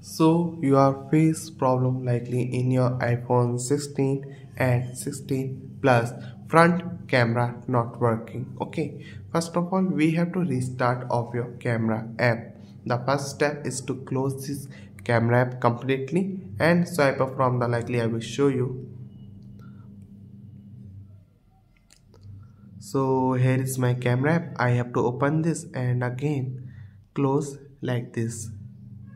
So you are face problem likely in your iPhone 16 and 16 plus front camera not working. Okay, first of all we have to restart of your camera app. The first step is to close this camera app completely and swipe up from the likely I will show you. So here is my camera app. I have to open this and again close like this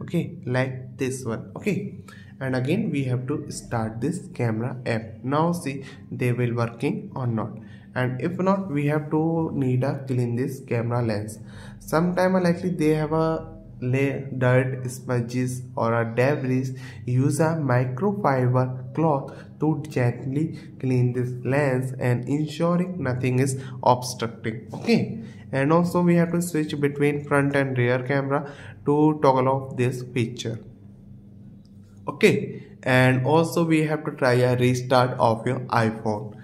okay like this one. Okay. And again we have to start this camera app now see they will working or not. And if not we have to need a clean this camera lens. Sometime likely they have a lay dirt smudges or a debris. Use a microfiber cloth to gently clean this lens and ensuring nothing is obstructing okay? And also we have to switch between front and rear camera to toggle off this feature okay? And also we have to try a restart of your iphone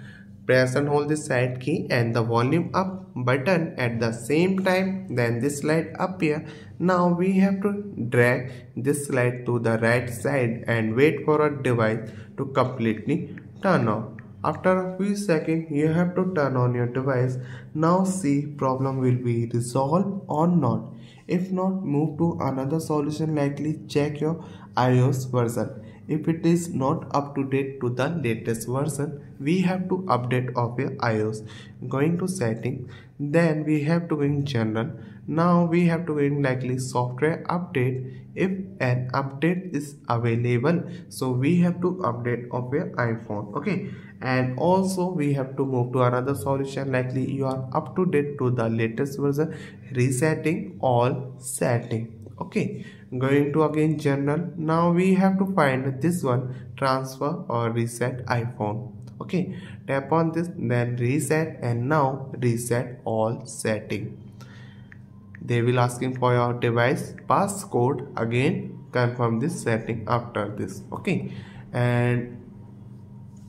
press and hold the side key and the volume up button at the same time then this light appear now we have to drag this slide to the right side and wait for a device to completely turn off after a few seconds you have to turn on your device. Now see problem will be resolved or not. If not move to another solution likely check your ios version if it is not up to date to the latest version we have to update of your ios. Going to setting then we have to go in general now we have to go in likely software update if an update is available. So we have to update of your iphone okay? And also we have to move to another solution likely you are up to date to the latest version resetting all setting okay going to again general. Now we have to find this one transfer or reset iphone. Okay tap on this then reset and now reset all setting. They will asking for your device passcode. Again confirm this setting after this. Okay and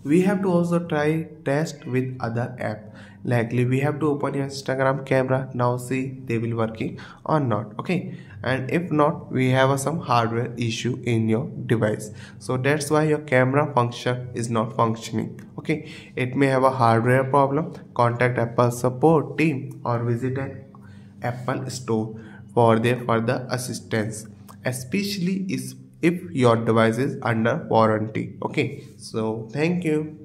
we have to also try test with other app likely we have to open your instagram camera. Now see they will working or not okay? And if not we have some hardware issue in your device. So that's why your camera function is not functioning okay? It may have a hardware problem. Contact apple support team or visit an apple store for their further assistance especially if your device is under warranty okay? So thank you